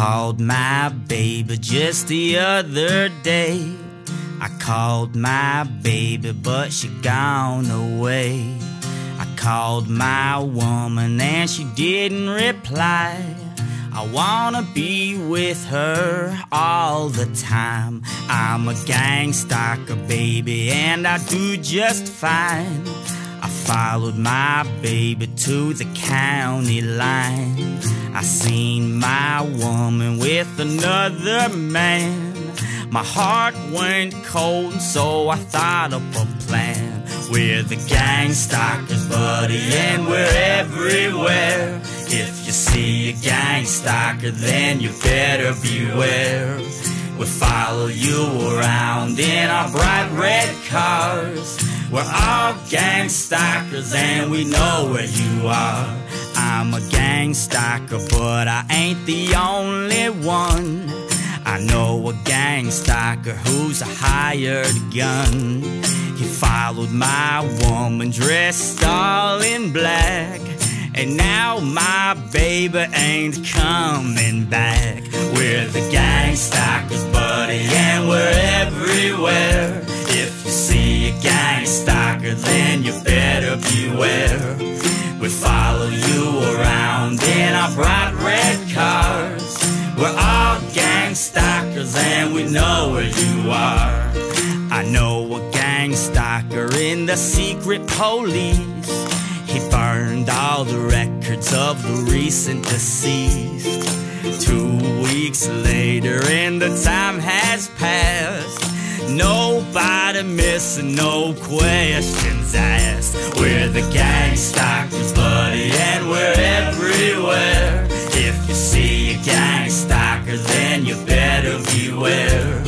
called my baby just the other day. I called my baby, but she gone away. I called my woman and she didn't reply. I wanna be with her all the time. I'm a gang stalker, baby, and I do just fine. Followed my baby to the county line. I seen my woman with another man. My heart went cold, and so I thought up a plan. We're the gang stalkers, buddy, and we're everywhere. If you see a gang stalker, then you better beware. We follow you around in our bright red cars. We're all gang stalkers and we know where you are. I'm a gang stalker, but I ain't the only one. I know a gang stalker who's a hired gun. He followed my woman dressed all in black. And now my baby ain't coming back. We're the gang stalkers, then you better beware. We follow you around in our bright red cars. We're all gang stalkers, and we know where you are. I know a gang stalker in the secret police. He burned all the records of the recent deceased. Two weeks later, and the time has passed. Nobody missing, no questions asked. We're the gang buddy, and we're everywhere. If you see a gang stalker, then you better beware.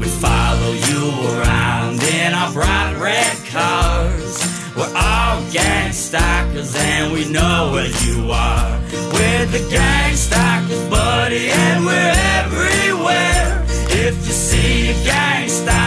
We follow you around in our bright red cars. We're all gang stalkers and we know where you are. We're the gang stalkers, buddy, and we're everywhere. If you see a gang stalker,